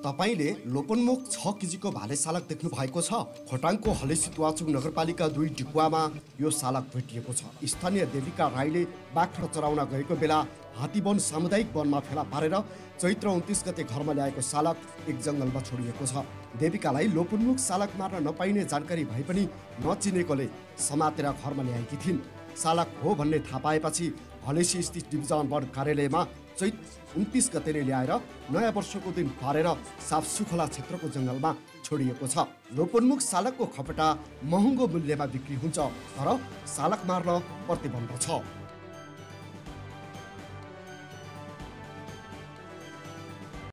तपाईँले लोपन्मुख छ केजीको भाले सालक देख्नु भएको छ। खोटाङको हलेसी तुवाचुङ नगरपालिका दुई डिकुवामा यो सालक भेटिएको छ। स्थानीय देविका राईले बाख्रा चराउन गएको बेला हात्तीवन सामुदायिक वनमा फेला पारेर चैत्र उन्तिस गते घरमा ल्याएको सालक एक जङ्गलमा छोडिएको छ। देविकालाई लोपन्मुख सालक मार्न नपाइने जानकारी भए पनि नचिनेकोले समातेर घरमा ल्याएकी थिइन्। सालक हो भन्ने थाहा पाएपछि हलेसी स्थित डिभिजन वन कार्यालयमा चैत उन्तिस गते नै ल्याएर नयाँ वर्षको दिन पारेर साफ सुखला क्षेत्रको जङ्गलमा छोडिएको छ लोपोन्मुख सालकको खपटा महँगो मूल्यमा बिक्री हुन्छ तर सालक मार्न प्रतिबन्ध छ